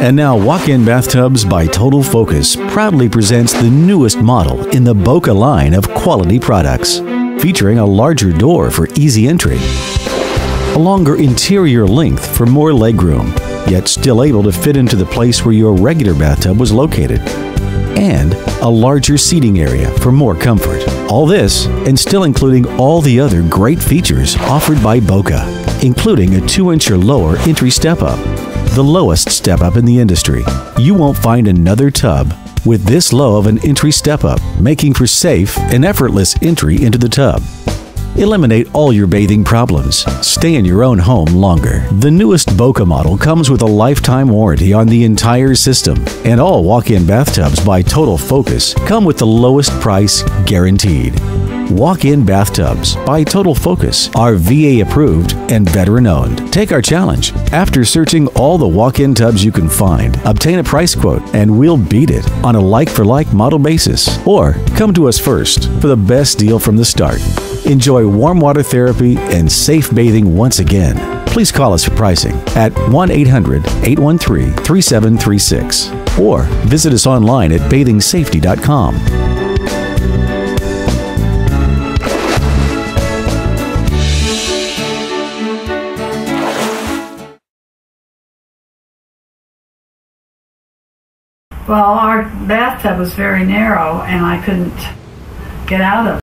And now, Walk In Bathtubs by Total Focus proudly presents the newest model in the Boca line of quality products, featuring a larger door for easy entry, a longer interior length for more legroom, yet still able to fit into the place where your regular bathtub was located, and a larger seating area for more comfort. All this, and still including all the other great features offered by Boca, including a 2 inch or lower entry step up the lowest step up in the industry. You won't find another tub with this low of an entry step up, making for safe and effortless entry into the tub. Eliminate all your bathing problems. Stay in your own home longer. The newest Boca model comes with a lifetime warranty on the entire system, and all walk in bathtubs by Total Focus come with the lowest price guaranteed. Walk in bathtubs by Total Focus are VA approved and veteran owned. Take our challenge. After searching all the walk in tubs you can find, obtain a price quote and we'll beat it on a like for like model basis. Or come to us first for the best deal from the start. Enjoy warm water therapy and safe bathing once again. Please call us for pricing at 1 800 813 3736 or visit us online at bathingsafety.com. Well, our bathtub was very narrow and I couldn't get out of.